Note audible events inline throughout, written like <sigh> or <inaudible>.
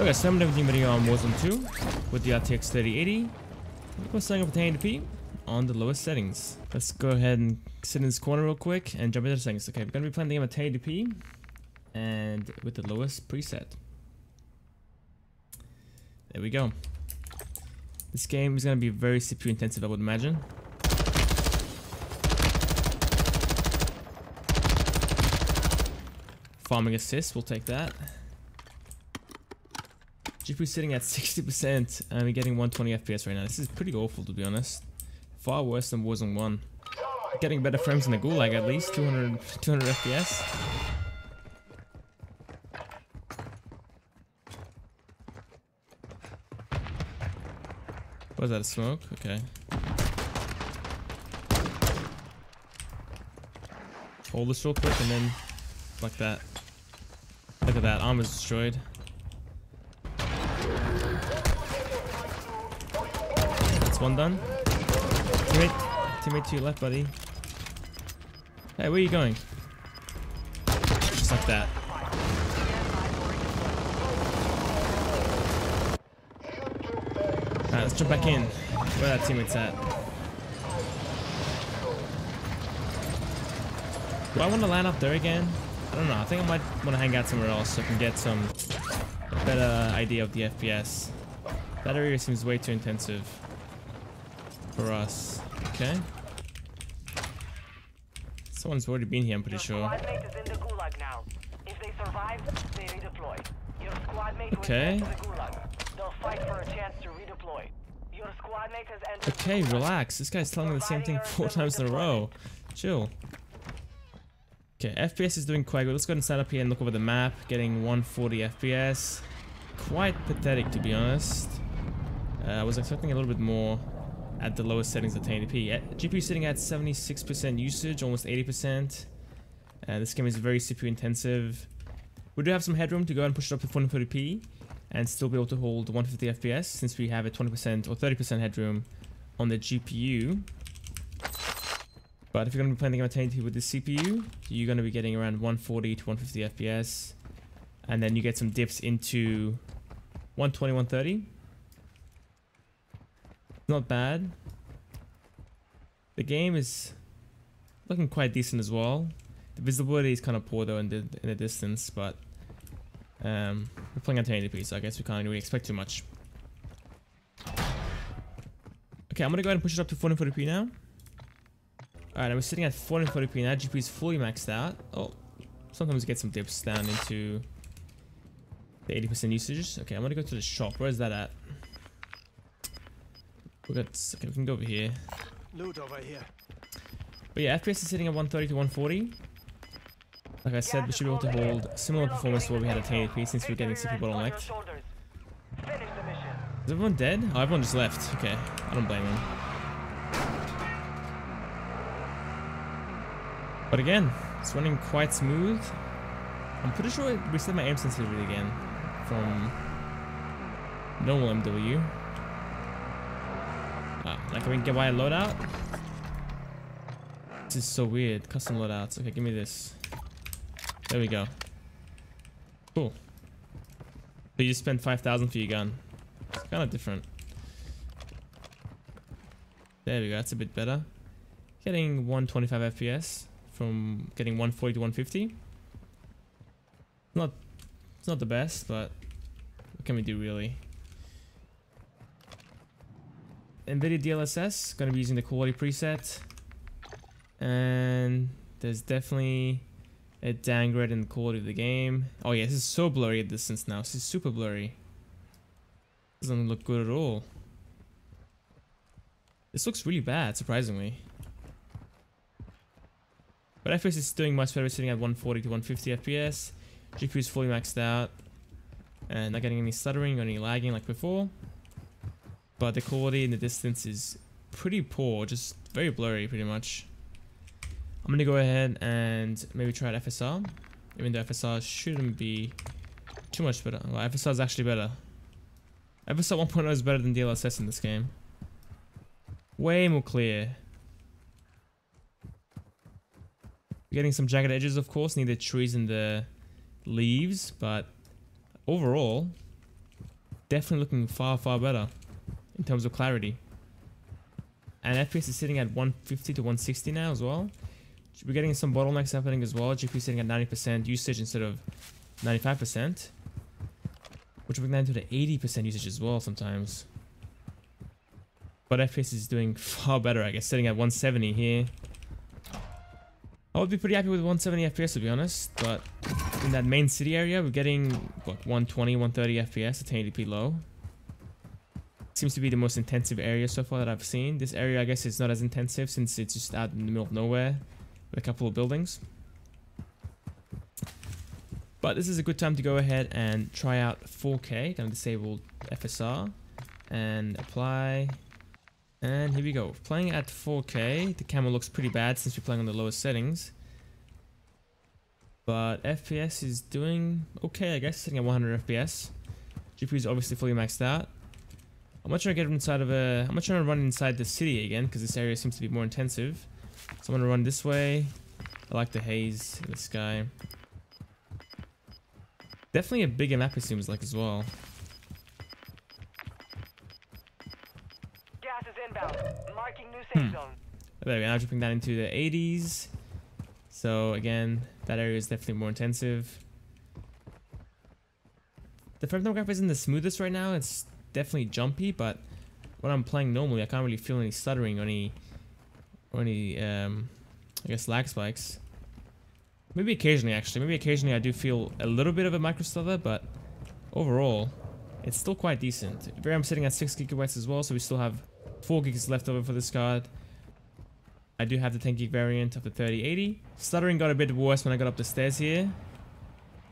Okay, doing video on Warzone 2 with the RTX 3080. We're setting up 1080p on the lowest settings. Let's go ahead and sit in this corner real quick and jump into the settings. Okay, we're gonna be playing the game at 1080p and with the lowest preset. There we go. This game is gonna be very CPU intensive, I would imagine. Farming assist, we'll take that. GPU sitting at <laughs> 60% and we're getting 120 FPS right now. This is pretty awful to be honest. Far worse than Warzone 1. Getting better frames in the Gulag at least, 200, 200 FPS. Was that a smoke? Okay. Hold this real quick and then like that. Look at that, armor's destroyed. One done. Teammate, teammate to your left, buddy. Hey, where are you going? Just like that. Alright, let's jump back in. Where that teammate's at. Do I want to land up there again? I don't know. I think I might want to hang out somewhere else so I can get some better idea of the FPS. That area seems way too intensive for us. Okay. Someone's already been here, I'm pretty sure. Okay. Okay, relax. This guy's telling me the same thing four times in a row. Chill. Okay, FPS is doing quite good. Let's go and set up here and look over the map. Getting 140 FPS. Quite pathetic, to be honest. Uh, I was expecting a little bit more at the lowest settings of 1080p. GPU sitting at 76% usage, almost 80%. Uh, this game is very CPU intensive. We do have some headroom to go and push it up to 440p and still be able to hold 150 FPS since we have a 20% or 30% headroom on the GPU. But if you're going to be playing the game at 1080p with the CPU, you're going to be getting around 140 to 150 FPS. And then you get some dips into 120, 130. Not bad. The game is looking quite decent as well. The visibility is kind of poor though in the, in the distance, but um, we're playing at 1080p, so I guess we can't really expect too much. Okay, I'm to go ahead and push it up to 440p now. Alright, we're sitting at 440p now. GPU is fully maxed out. Oh, sometimes we get some dips down into the 80% usage. Okay, I'm gonna go to the shop. Where's that at? We we can go over here. Loot over here. But yeah, FPS is sitting at 130 to 140. Like I said, we should be able to hold similar performance to what we had at 1080p since we're getting CPU bottlenecked. Is everyone dead? Oh, everyone just left. Okay, I don't blame them. But again, it's running quite smooth. I'm pretty sure it reset my aim sensitivity again from normal MW. Ah, like can we get by a loadout? This is so weird. Custom loadouts. Okay, give me this. There we go. Cool. So you just spent 5,000 for your gun. It's kind of different. There we go. That's a bit better. Getting 125 FPS from getting 140 to 150. Not, it's not the best, but what can we do really? NVIDIA DLSS, gonna be using the quality preset. And there's definitely a downgrade in the quality of the game. Oh yeah, this is so blurry at distance now. This is super blurry. Doesn't look good at all. This looks really bad, surprisingly. But FPS is doing much better, sitting at 140 to 150 FPS. GPU is fully maxed out. And not getting any stuttering or any lagging like before. But the quality in the distance is pretty poor, just very blurry pretty much. I'm gonna go ahead and maybe try at FSR. Even though FSR shouldn't be too much better. Well, FSR is actually better. FSR 1.0 is better than DLSS in this game. Way more clear. getting some jagged edges, of course, near the trees and the leaves, but overall, definitely looking far, far better in terms of clarity. And FPS is sitting at 150 to 160 now as well. We're getting some bottlenecks happening as well. GPU sitting at 90% usage instead of 95%. Which will down to the 80% usage as well sometimes. But FPS is doing <laughs> far better, I guess, sitting at 170 here. I would be pretty happy with 170 FPS to be honest, but in that main city area, we're getting what 120, 130 FPS at 1080p low. Seems to be the most intensive area so far that I've seen. This area, I guess, is not as intensive since it's just out in the middle of nowhere with a couple of buildings. But this is a good time to go ahead and try out 4K. Gonna disable FSR and apply. And here we go. Playing at 4K, the camera looks pretty bad since we're playing on the lowest settings. But FPS is doing okay, I guess, sitting at 100 FPS. GPU is obviously fully maxed out. I'm not trying to get inside of a. I'm not trying to run inside the city again because this area seems to be more intensive. So I'm gonna run this way. I like the haze in the sky. Definitely a bigger map it seems like as well. Gas is inbound. Marking new safe Hmm. zone. There we go, now dropping that into the 80s. So again, that area is definitely more intensive. The frame graph isn't the smoothest right now. It's definitely jumpy, but when I'm playing normally, I can't really feel any stuttering or any, or any, um, I guess lag spikes. Maybe occasionally, actually. Maybe occasionally I do feel a little bit of a micro stutter, but overall, it's still quite decent. I'm sitting at 6 gigabytes as well, so we still have 4 gigs left over for this card. I do have the 10 gig variant of the 3080. Stuttering got a bit worse when I got up the stairs here.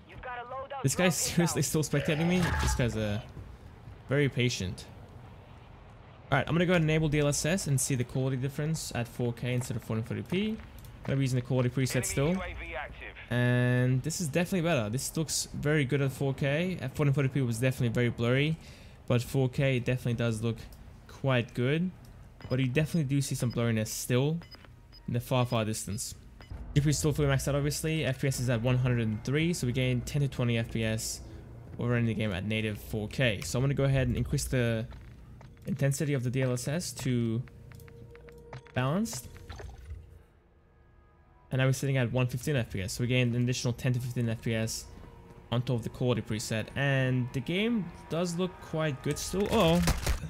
You've got a loadout This guy's seriously still spectating me. This guy's uh, very patient. Alright, I'm gonna go ahead and enable DLSS and see the quality difference at 4K instead of 1440p. Gonna be using the quality preset still. And this is definitely better. This looks very good at 4K. At 1440p was definitely very blurry. But 4K definitely does look quite good. But you definitely do see some blurriness still in the far, far distance. GPU is still fully maxed out obviously. FPS is at 103, so we gain 10 to 20 FPS we're running the game at native 4K. So I'm going to go ahead and increase the intensity of the DLSS to balanced. And now we're sitting at 115 FPS. So we gained an additional 10 to 15 FPS on top of the quality preset. And the game does look quite good still. Oh,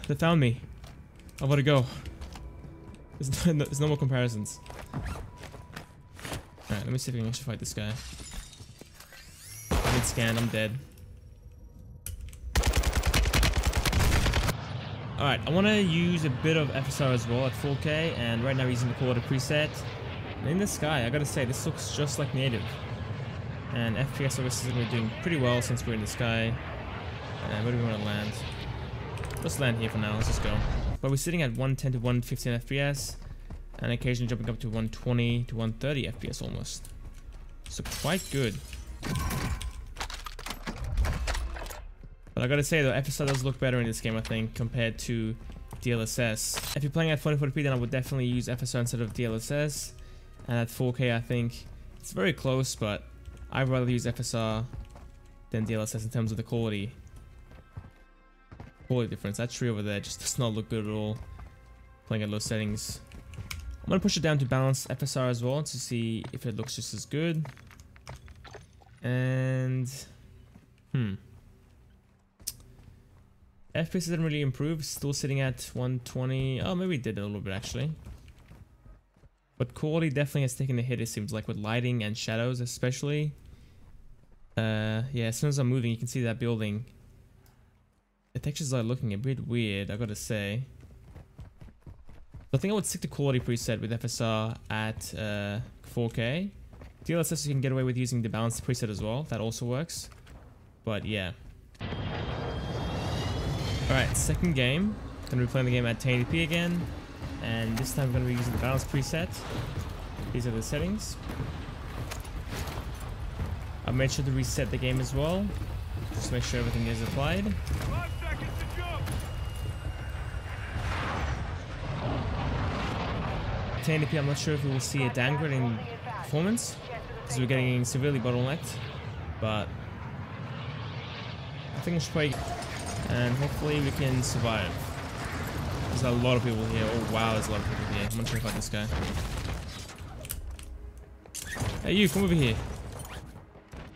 they found me. I want to go. There's no, there's no more comparisons. Alright, let me see if I can actually fight this guy. Mid scan, I'm dead. Alright, I want to use a bit of FSR as well at 4K, and right now we're using the quality preset. In the sky, I gotta say, this looks just like native. And FPS obviously is going to be doing pretty well since we're in the sky. And where do we want to land? Let's land here for now, let's just go. But we're sitting at 110 to 115 FPS, and occasionally jumping up to 120 to 130 FPS almost. So quite good. But I gotta say though, FSR does look better in this game, I think, compared to DLSS. If you're playing at 1440p, then I would definitely use FSR instead of DLSS. And at 4K, I think it's very close, but I'd rather use FSR than DLSS in terms of the quality. Quality difference. That tree over there just <laughs> does not look good at all. Playing at low settings. I'm gonna push it down to balance FSR as well to see if it looks just as good. And hmm. FPS didn't really improve, still sitting at 120. Oh, maybe it did a little bit actually. But quality definitely has taken a hit, it seems like, with lighting and shadows especially. Uh, yeah, as soon as I'm moving, you can see that building. The textures are looking a bit weird, I gotta say. I think I would stick to quality preset with FSR at uh, 4K. DLSS you can get away with using the balanced preset as well, that also works. But yeah. Alright, second game. Gonna be playing the game at 1080p again. And this time I'm gonna be using the balance preset. These are the settings. I've made sure to reset the game as well. Just make sure everything is applied. Five seconds to jump. 1080p, I'm not sure if we will see a downgrade in performance because we're getting severely bottlenecked, but I think it's probably And hopefully we can survive. There's a lot of people here. Oh wow, there's a lot of people here. I'm gonna check out this guy. Hey you, come over here.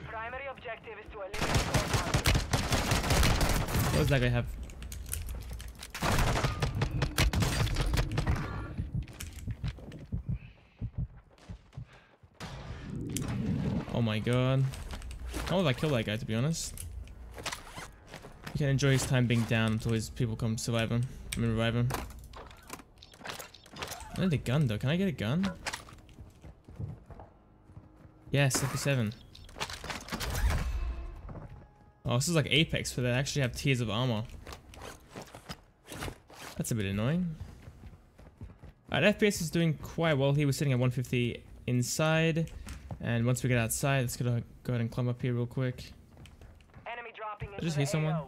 Primary objective is to eliminate What does that guy have? Oh my god. How would I kill that guy to be honest? Can enjoy his time being down until his people come survive him. I mean revive him. I need a gun though. Can I get a gun? Yes, 57. Oh, this is like Apex, where they actually have tiers of armor. That's a bit annoying. Alright, FPS is doing quite well here. We're sitting at 150 inside. And once we get outside, let's go, go ahead and climb up here real quick. Enemy dropping I just hear someone.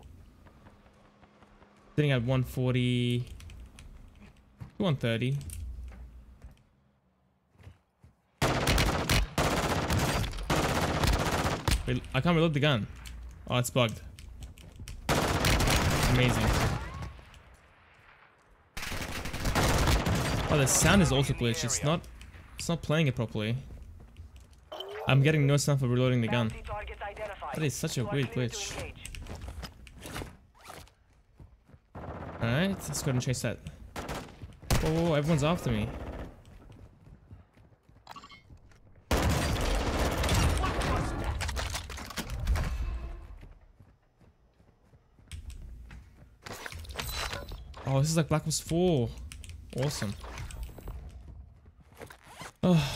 Sitting at 140. 130. Wait, I can't reload the gun. Oh, it's bugged. Amazing. Oh, the sound is also glitched. It's not. It's not playing it properly. I'm getting no sound for reloading the gun. That is such a weird glitch. Alright, let's go ahead and chase that. Whoa, whoa, whoa, everyone's after me. Oh, this is like Black Ops 4. Awesome. Oh,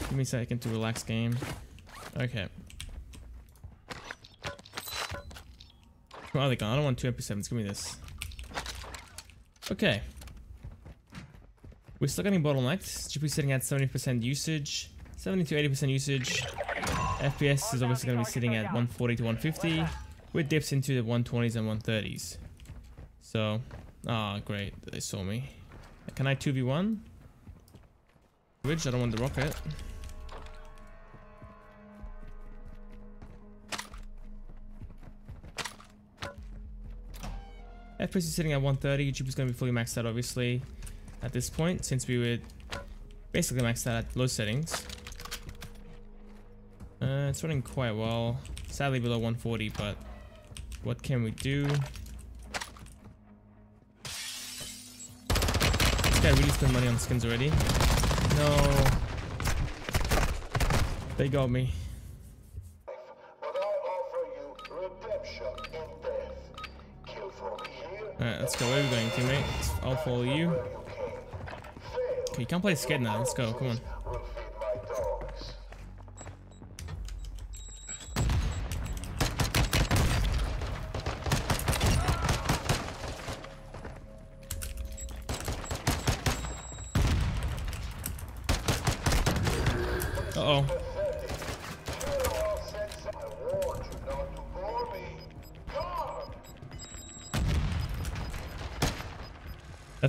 give me a second to relax game. Okay. On, other gun. I don't want two MP7s. Give me this. Okay. We're still getting bottlenecked. GPU sitting at 70% usage, 70 to 80% usage. FPS is obviously going to be sitting at 140 to 150, with dips into the 120s and 130s. So, ah, great. They saw me. Can I 2v1? Which I don't want the rocket. FPS is sitting at 130. GPU is going to be fully maxed out, obviously, at this point, since we were basically maxed out at low settings. Uh, it's running quite well. Sadly below 140, but what can we do? This guy really spent money on skins already. No. They got me. Alright, let's go. Where are we going, teammate? I'll follow you. Okay, you can't play skid now. Let's go. Come on.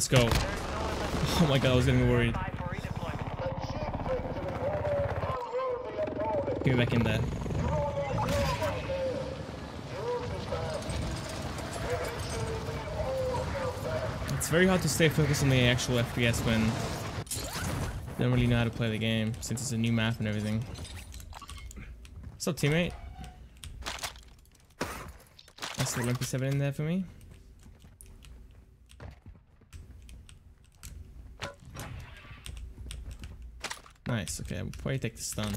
Let's go. <laughs> Oh my god, I was getting worried. Get me back in there. It's very hard to stay focused on the actual FPS when you don't really know how to play the game since it's a new map and everything. What's up, teammate? That's the MP7 in there for me. Nice, okay, we'll probably take the stun.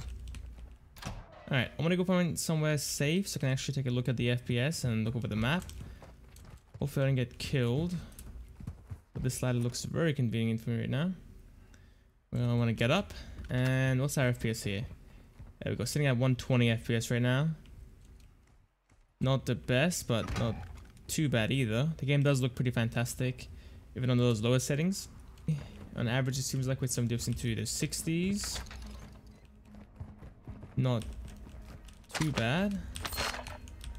Alright, I'm gonna go find somewhere safe so I can actually take a look at the FPS and look over the map. Hopefully I don't get killed. But this ladder looks very convenient for me right now. Well, I want to get up. And what's our FPS here? There we go, sitting at 120 FPS right now. Not the best, but not too bad either. The game does look pretty fantastic, even on those lower settings. On average, it seems like with some dips into the 60s. Not too bad.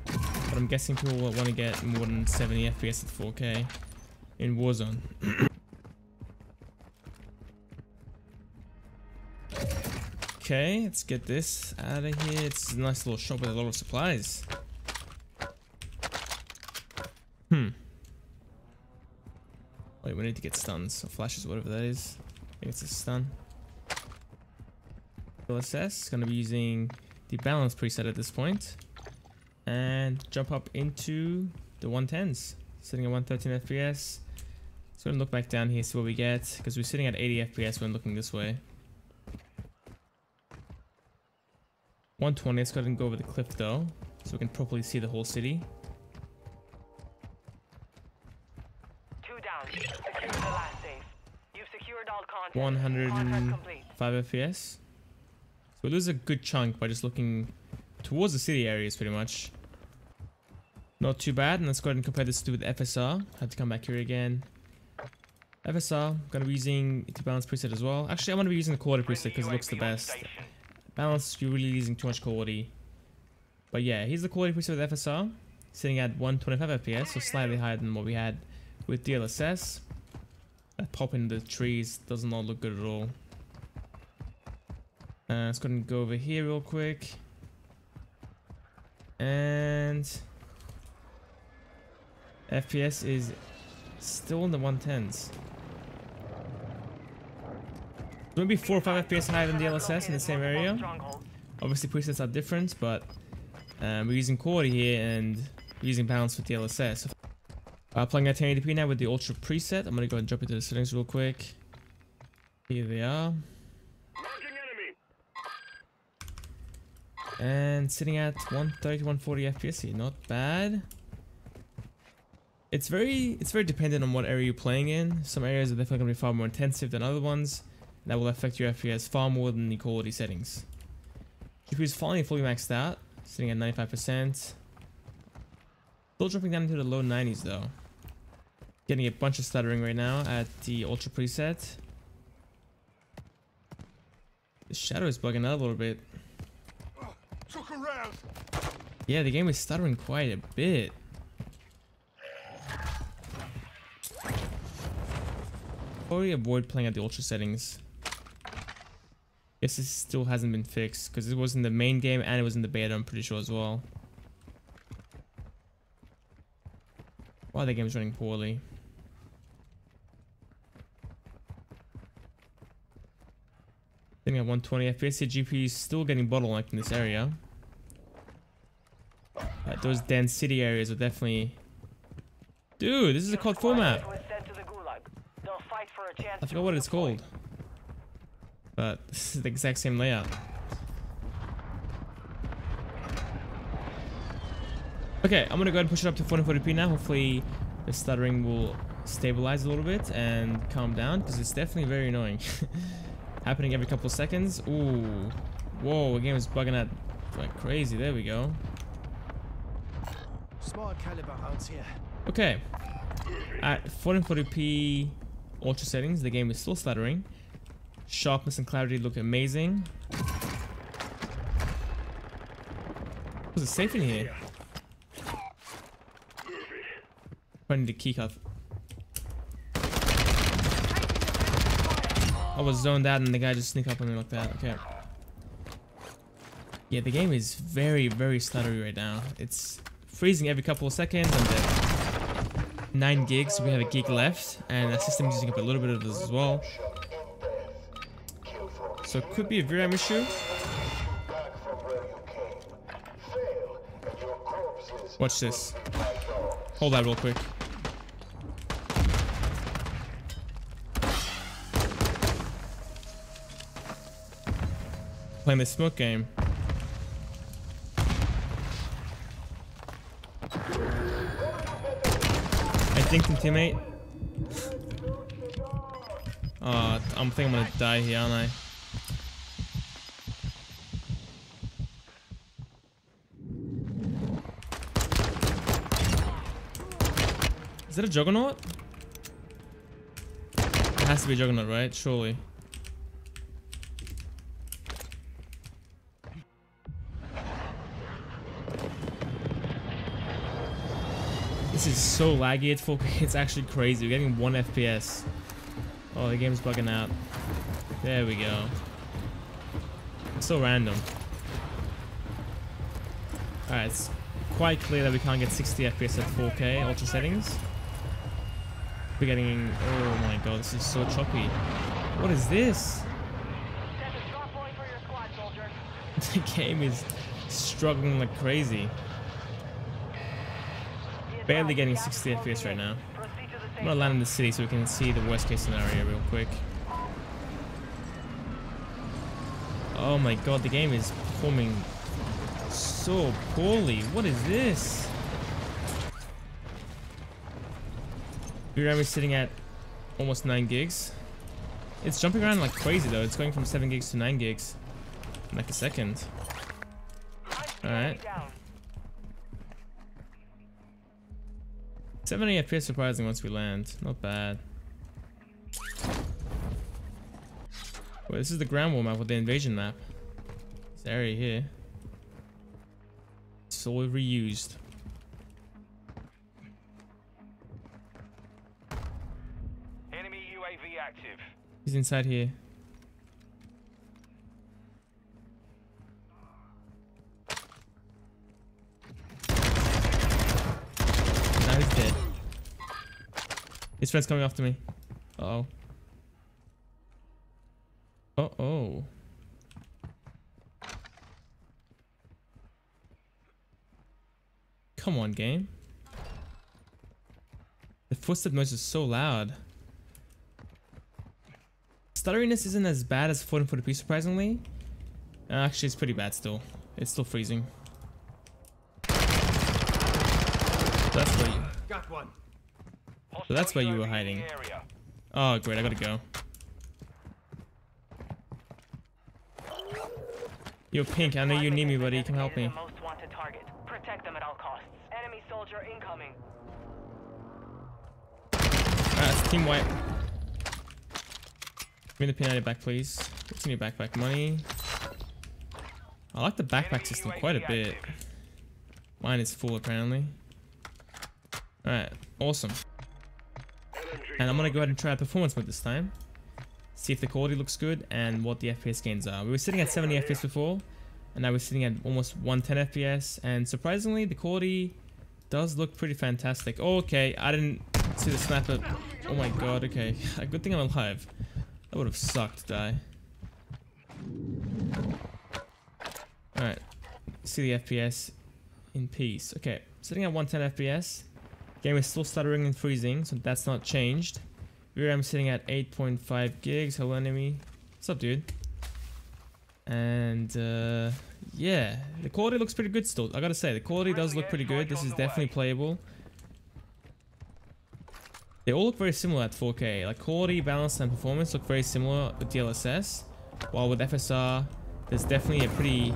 But I'm guessing people will want to get more than 70 FPS at 4K in Warzone. <coughs> okay, let's get this out of here. It's a nice little shop with a lot of supplies. Hmm. We need to get stuns or flashes, whatever that is. I think it's a stun. DLSS, gonna be using the balance preset at this point. And jump up into the 110s. Sitting at 113 FPS. Let's go and look back down here, see what we get. Because we're sitting at 80 FPS when looking this way. 120, let's go ahead and go over the cliff though. So we can properly see the whole city. 105 FPS. So we lose a good chunk by just looking towards the city areas pretty much. Not too bad, and let's go ahead and compare this to with FSR. Had to come back here again. FSR, gonna be using the balance preset as well. Actually, I'm gonna be using the quality preset because it looks the best. Balance, you're really using too much quality. But yeah, here's the quality preset with FSR, sitting at 125 FPS, so slightly higher than what we had with DLSS. That pop in the trees does not look good at all. Uh, let's go and go over here real quick. And FPS is still in the 110s. Maybe 4 or 5 FPS higher than the DLSS in the same area. Obviously presets are different, but um, we're using quality here and we're using balance with DLSS. Uh, playing at 1080p now with the Ultra preset. I'm gonna go and jump into the settings real quick. Here they are. And sitting at 130 140 FPS here, not bad. It's very it's very dependent on what area you're playing in. Some areas are definitely gonna be far more intensive than other ones. That will affect your FPS far more than the quality settings. GPU is finally fully maxed out, sitting at 95%. Still dropping down into the low 90s though. Getting a bunch of stuttering right now at the ultra preset. The shadow is bugging out a little bit. Yeah, the game is stuttering quite a bit. Probably avoid playing at the ultra settings. Guess this still hasn't been fixed because it was in the main game and it was in the beta. I'm pretty sure as well. Why Wow, the game's running poorly. Sitting at 120 FPS, the GPU is still getting bottlenecked in this area. Those dense city areas are definitely... Dude, this is a COD 4 map. I forgot what it's called. But <laughs> this is the exact same layout. Okay, I'm gonna go ahead and push it up to 440p now. Hopefully the stuttering will stabilize a little bit and calm down because it's definitely very annoying. <laughs> Happening every couple seconds. Ooh. Whoa, the game is bugging out like crazy. There we go. Small caliber rounds here. Okay. At 440p ultra settings, the game is still stuttering. Sharpness and clarity look amazing. Was it safe in here? I need a key I was zoned out and the guy just sneaked up on me like that. Okay. Yeah, the game is very, very stuttery right now. It's freezing every couple of seconds. I'm dead. 9 gigs, we have a gig left, and the system's using up a little bit of this as well. So it could be a VRAM issue. Watch this. Hold that real quick. Playing the smoke game. I think teammate. Oh, I'm thinking I'm gonna die here, aren't I? Is that a juggernaut? It has to be a juggernaut, right? Surely. This is so laggy, it's 4K, <laughs> it's actually crazy. We're getting 1 FPS. Oh, the game's bugging out. There we go. It's so random. Alright, it's quite clear that we can't get 60 FPS at 4K ultra settings. We're getting, oh my god, this is so choppy. What is this? <laughs> The game is struggling like crazy. Barely getting 60 FPS right now. I'm gonna land in the city so we can see the worst case scenario real quick. Oh my god, the game is performing so poorly. What is this? VRAM is sitting at almost 9 gigs. It's jumping around like crazy though. It's going from 7 gigs to 9 gigs in like a second. Alright. 70 FPS surprising once we land. Not bad. Wait, this is the ground war map with the invasion map. This area here. It's all reused. Enemy UAV active. He's inside here. Friend's coming after me. Uh oh. Uh oh. Come on, game. The footstep noise is so loud. Stutteriness isn't as bad as 1440p surprisingly. Uh, actually, it's pretty bad still. It's still freezing. That's you. Got one. So that's where you were hiding. Oh, great! I gotta go. Yo, Pink, I know you need me, buddy. Can help me. The most wanted target. Protect them at all costs. Enemy soldier incoming. Alright, it's team white. Give me the P90 back, please. What's in your backpack? Money. I like the backpack system quite a bit. Mine is full apparently. Alright, awesome. And I'm gonna go ahead and try a performance mode this time. See if the quality looks good and what the FPS gains are. We were sitting at 70 FPS before, and now we're sitting at almost 110 FPS. And surprisingly, the quality does look pretty fantastic. Oh, okay, I didn't see the snapper. Oh my god, okay. <laughs> Good thing I'm alive. That would have sucked to die. Alright, see the FPS in peace. Okay, sitting at 110 FPS. Game is still stuttering and freezing, so that's not changed. VRAM sitting at 8.5 gigs. Hello, enemy. What's up, dude? And uh, yeah, the quality looks pretty good still. I gotta say, the quality does look pretty good. This is definitely playable. They all look very similar at 4K. Like quality, balance, and performance look very similar with DLSS. While with FSR, there's definitely a pretty,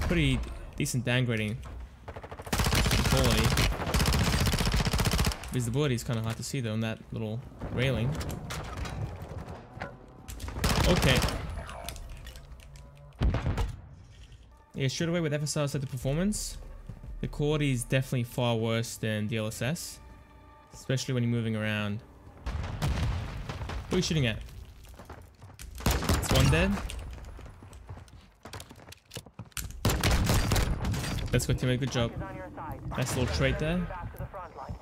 pretty decent downgrading in quality. Visibility is kind of hard to see though on that little railing. Okay. Yeah, straight away with FSR set to performance, the quality is definitely far worse than DLSS, especially when you're moving around. What are you shooting at? It's one dead. Let's go, teammate. Good job. Nice little trade there. Back to the front line.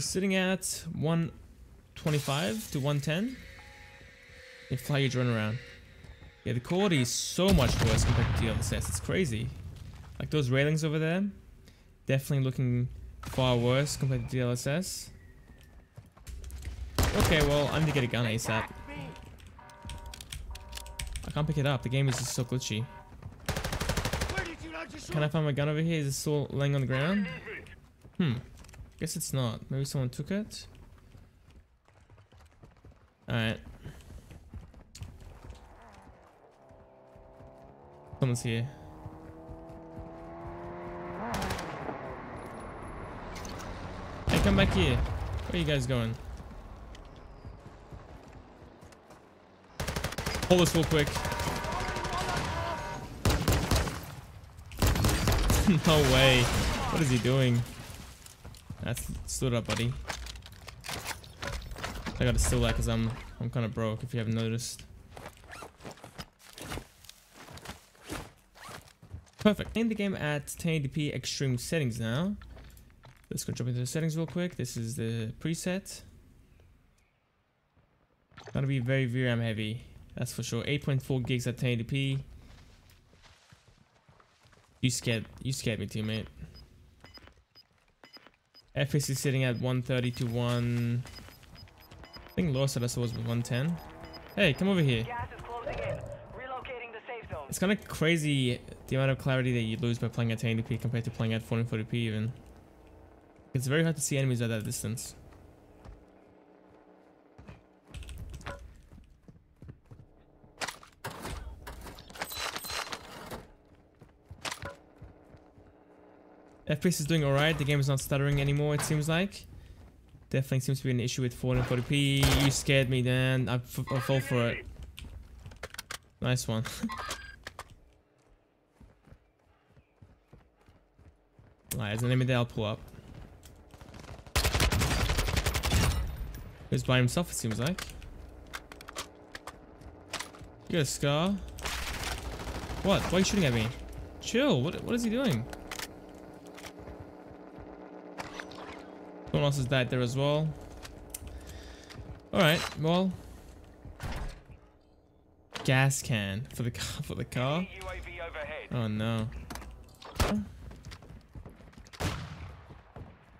We're sitting at 125 to 110. You fly your drone around. Yeah, the quality is so much worse compared to DLSS. It's crazy. Like those railings over there, definitely looking far worse compared to DLSS. Okay, well, I need to get a gun ASAP. I can't pick it up. The game is just so glitchy. Can I find my gun over here? Is it still laying on the ground? Hmm. Guess it's not. Maybe someone took it? Alright. Someone's here. Hey, come back here. Where are you guys going? Pull this real quick. <laughs> no way. What is he doing? That's stood up, buddy. I gotta steal that because I'm I'm kind of broke. If you haven't noticed. Perfect. Playing the game at 1080p extreme settings now. Let's go jump into the settings real quick. This is the preset. Gonna be very VRAM heavy. That's for sure. 8.4 gigs at 1080p. You scared you scared me, teammate. FPS is sitting at 130 to 1. I think lowest that I saw was 110. Hey, come over here. Gas is closing in. Relocating the safe zone. It's kind of crazy the amount of clarity that you lose by playing at 1080p compared to playing at 440p even. It's very hard to see enemies at that distance. FPS is doing alright, the game is not stuttering anymore it seems like. Definitely seems to be an issue with 440p. You scared me Dan, I fell for it. Nice one. <laughs> Alright, there's an enemy there I'll pull up. He's by himself it seems like. You got a scar? What? Why are you shooting at me? Chill, what, what is he doing? Someone else has died there as well. Alright, well. Gas can for the car <laughs> for the car. Oh no.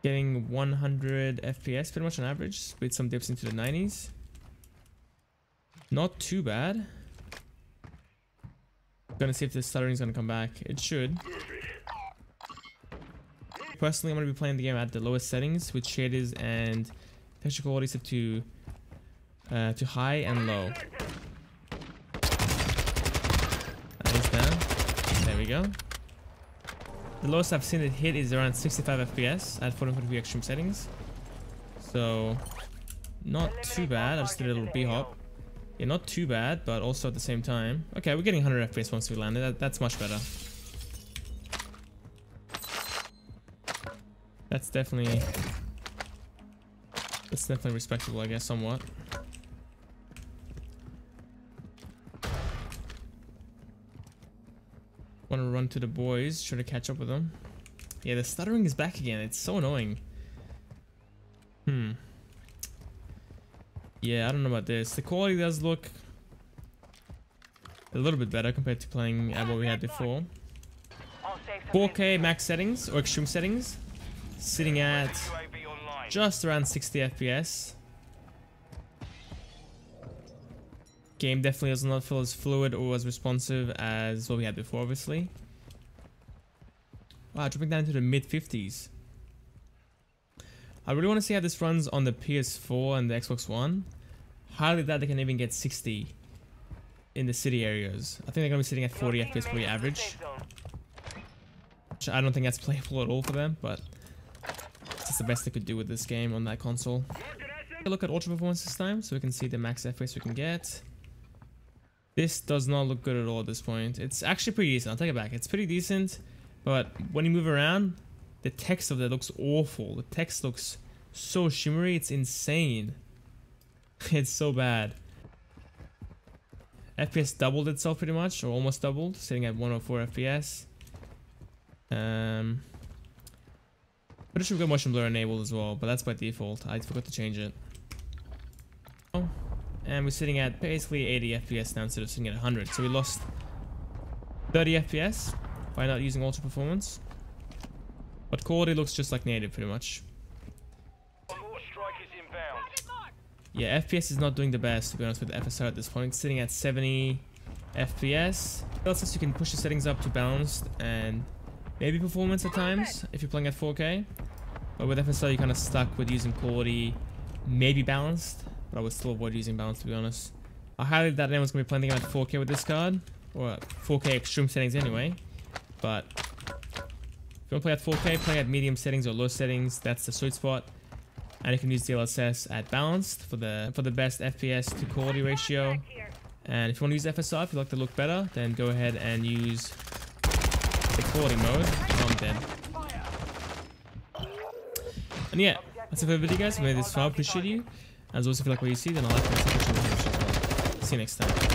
Getting 100 FPS pretty much on average, with some dips into the 90s. Not too bad. Gonna see if the stuttering's gonna come back. It should. Personally, I'm gonna be playing the game at the lowest settings with shaders and texture quality set to uh, to high and low. Down. There we go. The lowest I've seen it hit is around 65 FPS at 440p extreme settings. So, not too bad. I just did a little b-hop. Yeah, not too bad, but also at the same time. Okay, we're getting 100 FPS once we landed. That, that's much better. That's definitely... That's definitely respectable, I guess, somewhat. Want to run to the boys, try to catch up with them. Yeah, the stuttering is back again. It's so annoying. Hmm. Yeah, I don't know about this. The quality does look a little bit better compared to playing at what we had before. 4K max settings or extreme settings, sitting at just around 60 FPS. Game definitely does not feel as fluid or as responsive as what we had before, obviously. Wow, dropping down to the mid 50s. I really want to see how this runs on the PS4 and the Xbox One. Highly doubt they can even get 60 in the city areas. I think they're going to be sitting at 40 FPS probably average. Which I don't think that's playable at all for them, but the best they could do with this game on that console. Take a look at ultra performance this time so we can see the max FPS we can get. This does not look good at all at this point. It's actually pretty decent. I'll take it back. It's pretty decent, but when you move around, the text of it looks awful. The text looks so shimmery. It's insane. <laughs> It's so bad. FPS doubled itself pretty much, or almost doubled, sitting at 104 FPS. Um, pretty sure we've got motion blur enabled as well, but that's by default. I forgot to change it. Oh, and we're sitting at basically 80 FPS now instead of sitting at 100. So we lost 30 FPS by not using ultra performance. But quality looks just like native pretty much. Yeah, FPS is not doing the best to be honest with FSR at this point. Sitting at 70 FPS. Else you can push the settings up to balanced and maybe performance at times if you're playing at 4K. But with FSR you're kind of stuck with using quality, maybe balanced. But I would still avoid using balanced to be honest. I highly doubt anyone's going to be playing the game at 4K with this card. Or 4K extreme settings anyway. But if you want to play at 4K, play at medium settings or low settings. That's the sweet spot and you can use DLSS at balanced for the for the best FPS to quality ratio. And if you want to use FSR, if you like to look better, then go ahead and use quality mode. Oh, I'm dead. And yeah, that's it for the video, guys. If you made this far, appreciate you. As always, if you like what you see, then I'll like subscribe. See you next time.